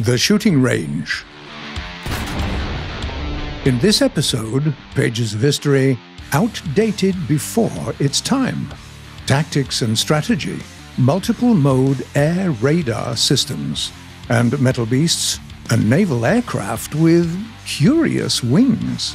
The Shooting Range. In this episode, Pages of History, outdated before its time. Tactics and strategy, multiple mode air radar systems, and Metal Beasts, a naval aircraft with curious wings.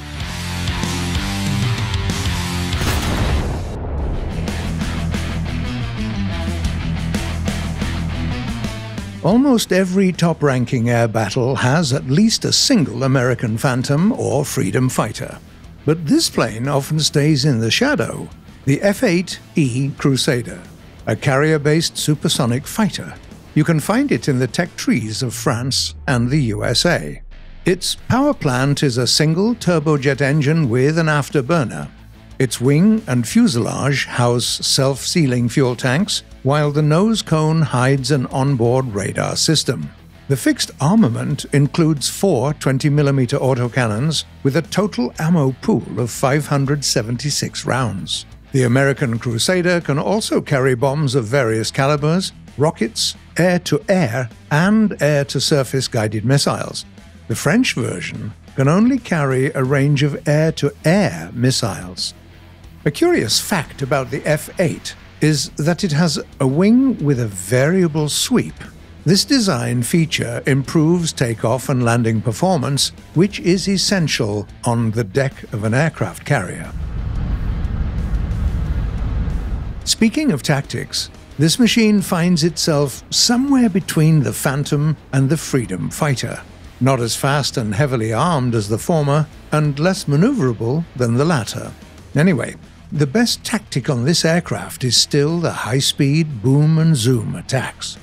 Almost every top ranking air battle has at least a single American Phantom or Freedom Fighter. But this plane often stays in the shadow the F 8E Crusader, a carrier based supersonic fighter. You can find it in the tech trees of France and the USA. Its power plant is a single turbojet engine with an afterburner. Its wing and fuselage house self sealing fuel tanks while the nose cone hides an onboard radar system. The fixed armament includes four 20mm autocannons with a total ammo pool of 576 rounds. The American Crusader can also carry bombs of various calibers, rockets, air to air, and air to surface guided missiles. The French version can only carry a range of air to air missiles. A curious fact about the F 8 is that it has a wing with a variable sweep. This design feature improves takeoff and landing performance, which is essential on the deck of an aircraft carrier. Speaking of tactics, this machine finds itself somewhere between the Phantom and the Freedom Fighter. Not as fast and heavily armed as the former, and less maneuverable than the latter. Anyway, the best tactic on this aircraft is still the high speed boom and zoom attacks.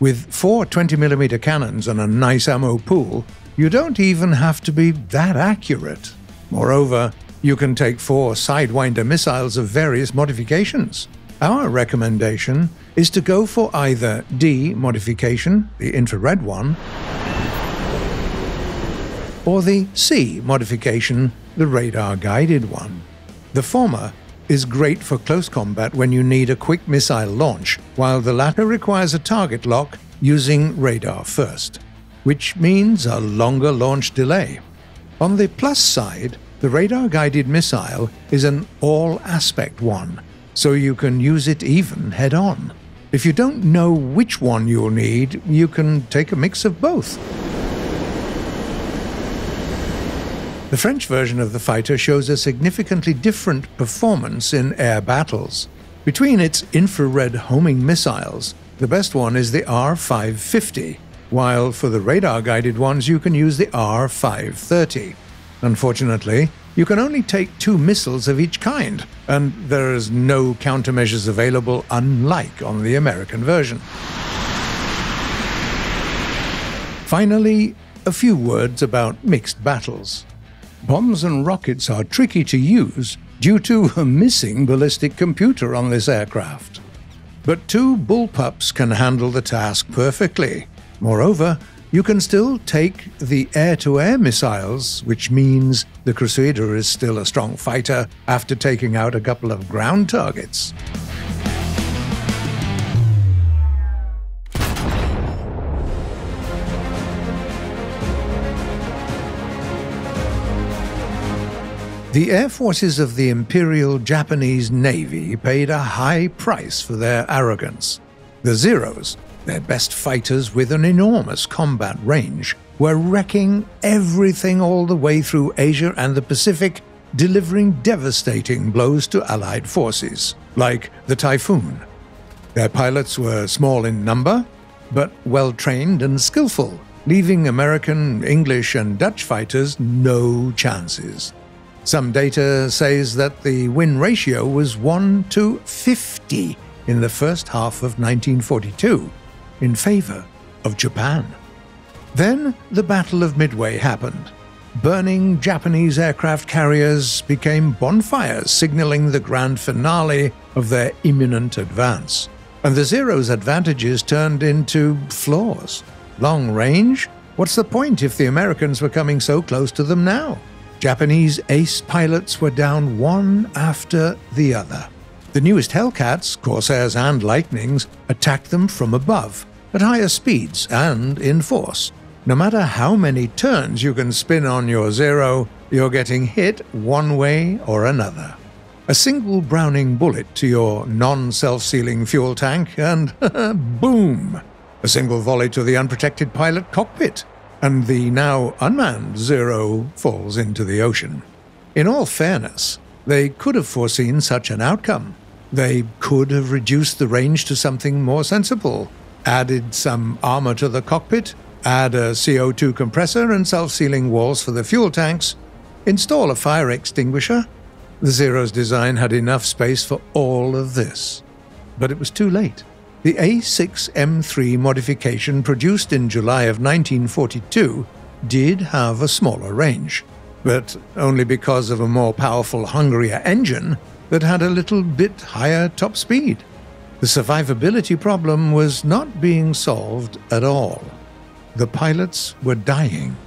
With four 20mm cannons and a nice ammo pool, you don't even have to be that accurate. Moreover, you can take four Sidewinder missiles of various modifications. Our recommendation is to go for either D modification, the infrared one, or the C modification, the radar guided one. The former is great for close combat when you need a quick missile launch, while the latter requires a target lock using radar first, which means a longer launch delay. On the plus side, the radar guided missile is an all aspect one, so you can use it even head on. If you don't know which one you'll need, you can take a mix of both. The French version of the fighter shows a significantly different performance in air battles. Between its infrared homing missiles, the best one is the R 550, while for the radar guided ones you can use the R 530. Unfortunately, you can only take two missiles of each kind, and there is no countermeasures available, unlike on the American version. Finally, a few words about mixed battles bombs and rockets are tricky to use due to a missing ballistic computer on this aircraft. But two bullpups can handle the task perfectly. Moreover, you can still take the air to air missiles, which means the Crusader is still a strong fighter after taking out a couple of ground targets. The air forces of the Imperial Japanese Navy paid a high price for their arrogance. The Zeros, their best fighters with an enormous combat range, were wrecking everything all the way through Asia and the Pacific, delivering devastating blows to Allied forces, like the Typhoon. Their pilots were small in number, but well trained and skillful, leaving American, English, and Dutch fighters no chances. Some data says that the win ratio was 1 to 50 in the first half of 1942 in favor of Japan. Then the Battle of Midway happened. Burning Japanese aircraft carriers became bonfires signaling the grand finale of their imminent advance. And the Zero's advantages turned into flaws. Long range? What's the point if the Americans were coming so close to them now? Japanese ace pilots were down one after the other. The newest Hellcats, Corsairs, and Lightnings attacked them from above, at higher speeds and in force. No matter how many turns you can spin on your Zero, you're getting hit one way or another. A single Browning bullet to your non self sealing fuel tank, and boom! A single volley to the unprotected pilot cockpit, and the now unmanned Zero falls into the ocean. In all fairness, they could have foreseen such an outcome. They could have reduced the range to something more sensible, added some armor to the cockpit, add a CO2 compressor and self sealing walls for the fuel tanks, install a fire extinguisher, the Zero's design had enough space for all of this. But it was too late. The A6M3 modification produced in July of 1942 did have a smaller range, but only because of a more powerful Hungrier engine that had a little bit higher top speed. The survivability problem was not being solved at all. The pilots were dying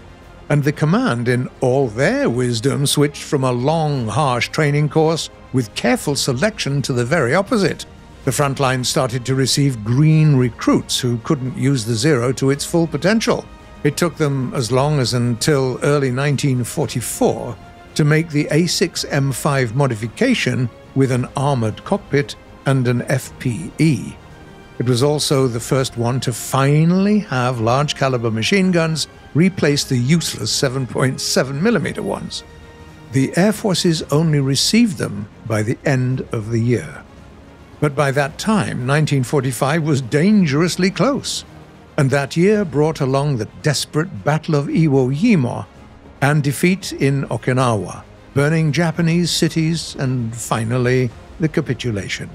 and the command, in all their wisdom, switched from a long, harsh training course with careful selection to the very opposite. The front line started to receive green recruits who couldn't use the Zero to its full potential. It took them as long as until early 1944 to make the A6M5 modification with an armored cockpit and an FPE. It was also the first one to finally have large caliber machine guns replace the useless 7.7mm ones. The Air Forces only received them by the end of the year. But by that time, 1945 was dangerously close, and that year brought along the desperate Battle of Iwo Jima and defeat in Okinawa, burning Japanese cities, and finally the capitulation.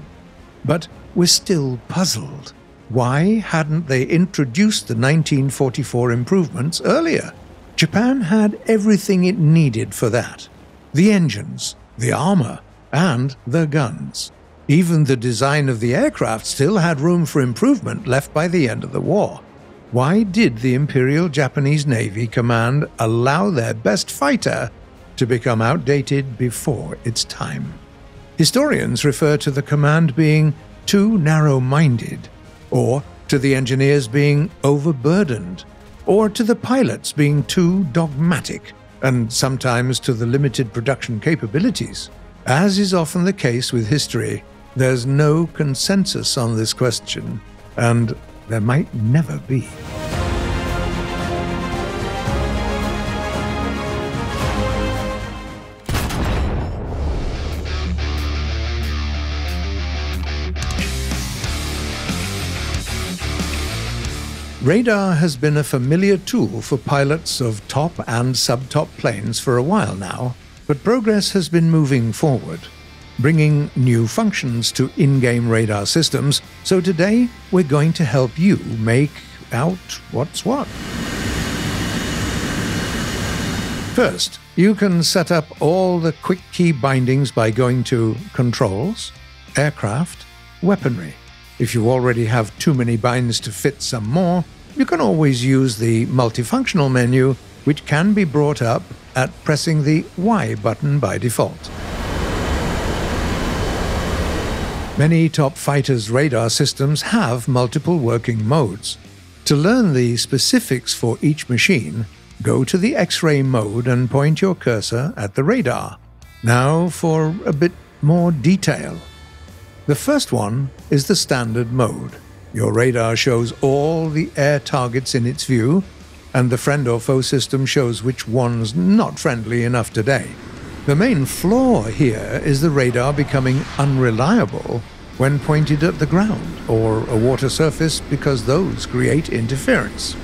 But we're still puzzled. Why hadn't they introduced the 1944 improvements earlier? Japan had everything it needed for that the engines, the armor, and the guns. Even the design of the aircraft still had room for improvement left by the end of the war. Why did the Imperial Japanese Navy Command allow their best fighter to become outdated before its time? Historians refer to the command being too narrow minded or to the engineers being overburdened, or to the pilots being too dogmatic, and sometimes to the limited production capabilities. As is often the case with history, there's no consensus on this question, and there might never be. Radar has been a familiar tool for pilots of top and subtop planes for a while now, but progress has been moving forward, bringing new functions to in game radar systems. So today, we're going to help you make out what's what. First, you can set up all the quick key bindings by going to Controls, Aircraft, Weaponry. If you already have too many binds to fit some more, you can always use the multifunctional menu, which can be brought up at pressing the Y button by default. Many top fighters' radar systems have multiple working modes. To learn the specifics for each machine, go to the X ray mode and point your cursor at the radar. Now for a bit more detail. The first one is the standard mode. Your radar shows all the air targets in its view, and the friend or foe system shows which one's not friendly enough today. The main flaw here is the radar becoming unreliable when pointed at the ground or a water surface because those create interference.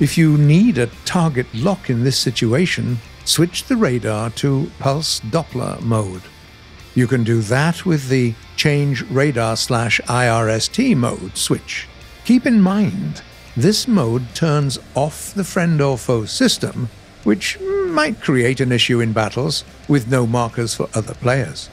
If you need a target lock in this situation, switch the radar to pulse Doppler mode. You can do that with the change radar slash IRST mode switch. Keep in mind, this mode turns off the friend or foe system, which might create an issue in battles with no markers for other players.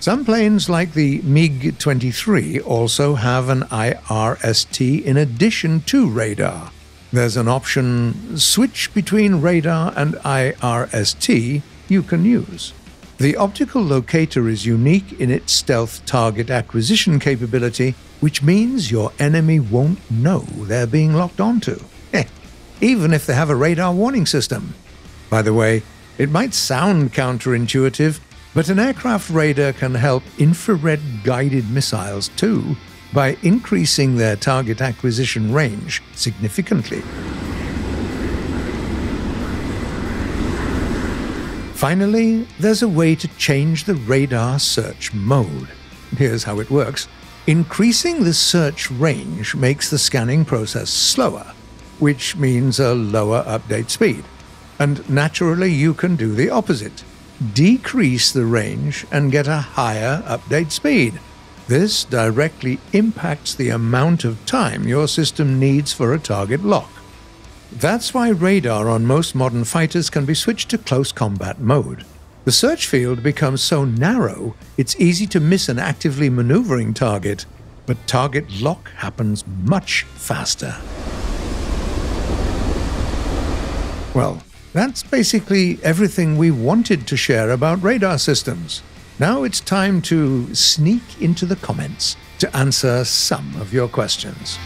Some planes like the MiG 23 also have an IRST in addition to radar. There's an option switch between radar and IRST you can use. The optical locator is unique in its stealth target acquisition capability, which means your enemy won't know they're being locked onto. Even if they have a radar warning system. By the way, it might sound counterintuitive, but an aircraft radar can help infrared guided missiles too by increasing their target acquisition range significantly. Finally, there's a way to change the radar search mode. Here's how it works. Increasing the search range makes the scanning process slower, which means a lower update speed. And naturally, you can do the opposite decrease the range and get a higher update speed. This directly impacts the amount of time your system needs for a target lock. That's why radar on most modern fighters can be switched to close combat mode. The search field becomes so narrow, it's easy to miss an actively maneuvering target, but target lock happens much faster. Well, that's basically everything we wanted to share about radar systems. Now it's time to sneak into the comments to answer some of your questions.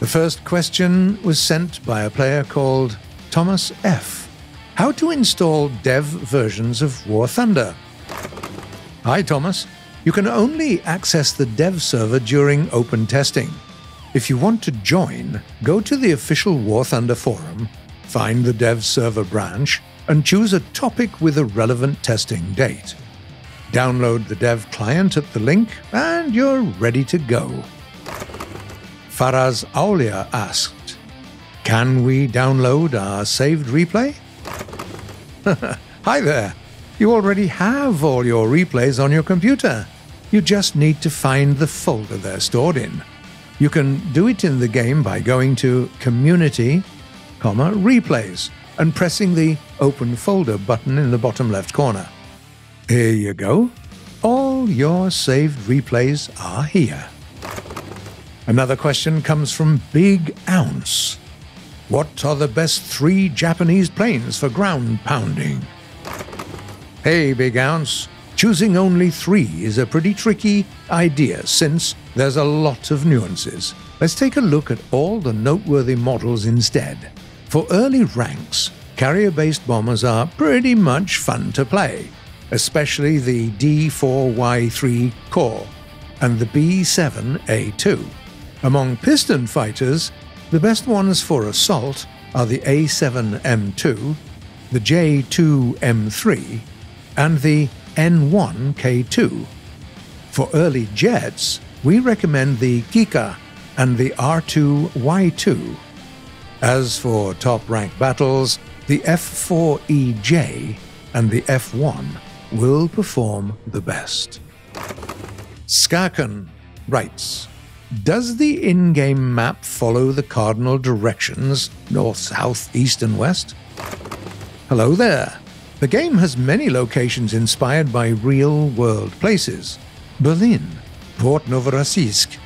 The first question was sent by a player called Thomas F. How to install dev versions of War Thunder. Hi, Thomas. You can only access the dev server during open testing. If you want to join, go to the official War Thunder forum, find the dev server branch, and choose a topic with a relevant testing date. Download the dev client at the link, and you're ready to go. Faraz Aulia asked, Can we download our saved replay? Hi there. You already have all your replays on your computer. You just need to find the folder they're stored in. You can do it in the game by going to Community, comma, Replays and pressing the Open Folder button in the bottom left corner. Here you go. All your saved replays are here. Another question comes from Big Ounce. What are the best three Japanese planes for ground pounding? Hey, Big Ounce. Choosing only three is a pretty tricky idea since there's a lot of nuances. Let's take a look at all the noteworthy models instead. For early ranks, carrier based bombers are pretty much fun to play, especially the D4Y3 Ko and the B7A2. Among piston fighters, the best ones for assault are the A7M2, the J2M3, and the N1K2. For early jets, we recommend the Kikka and the R2Y2. As for top rank battles, the F4EJ and the F1 will perform the best. Skaken writes Does the in game map follow the cardinal directions north, south, east, and west? Hello there. The game has many locations inspired by real world places Berlin, Port Novorossiysk,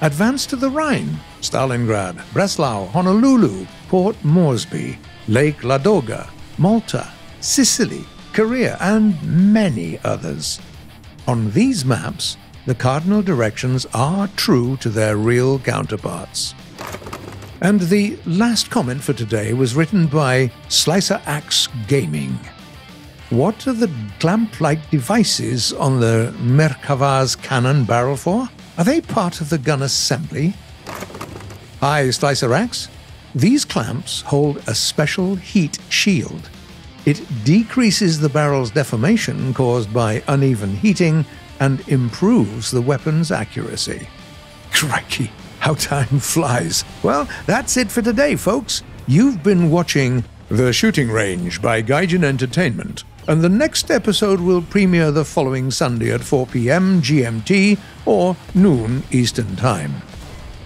advance to the Rhine, Stalingrad, Breslau, Honolulu, Port Moresby, Lake Ladoga, Malta, Sicily, Korea, and many others. On these maps, the cardinal directions are true to their real counterparts. And the last comment for today was written by Slicer Axe Gaming. What are the clamp like devices on the Merkava's cannon barrel for? Are they part of the gun assembly? Hi, Slicer Axe. These clamps hold a special heat shield. It decreases the barrel's deformation caused by uneven heating and improves the weapon's accuracy. Crikey, how time flies. Well, that's it for today, folks. You've been watching The Shooting Range by Gaijin Entertainment, and the next episode will premiere the following Sunday at 4 p.m. GMT or noon Eastern Time.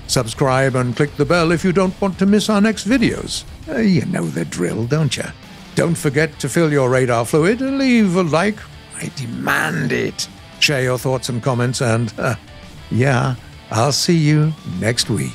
Subscribe and click the bell if you don't want to miss our next videos. Uh, you know the drill, don't you? Don't forget to fill your radar fluid and leave a like. I demand it. Share your thoughts and comments, and uh, yeah, I'll see you next week.